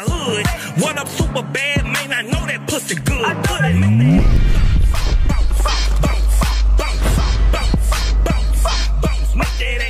hood. What up, super bad, man? I know that pussy good. Put it in Bounce, bounce, bounce, bounce, bounce, bounce, bounce, bounce, bounce, make that